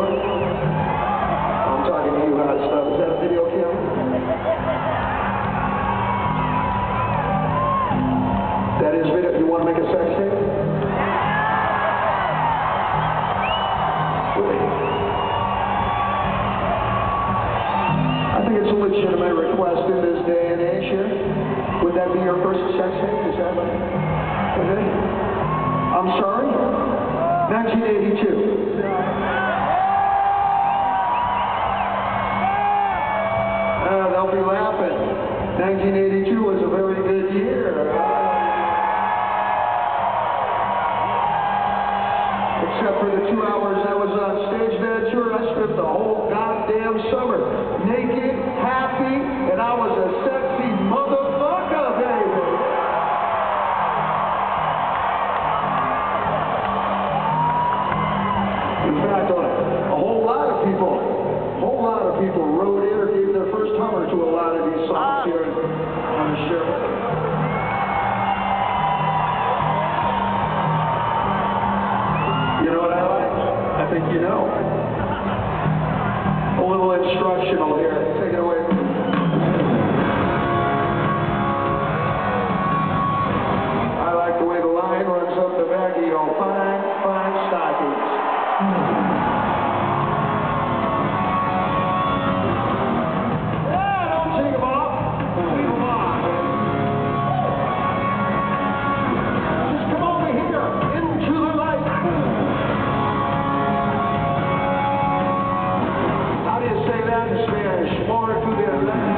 I'm talking to you guys about that video game? That is video. You want to make a sex tape? I think it's a legitimate request in this day and age. Would that be your first sex tape? Is that like, okay? I'm sorry? 1982. 1982 was a very good year. Except for the two hours I was on stage that tour, I spent the whole goddamn summer naked, happy, and I was a sexy motherfucker, baby. In fact, a, a whole lot of people, whole lot of people wrote in or gave their first hummer to a lot of these songs ah. here on the show. You know what I like? I think you know. A little instructional here. Take it away, their land.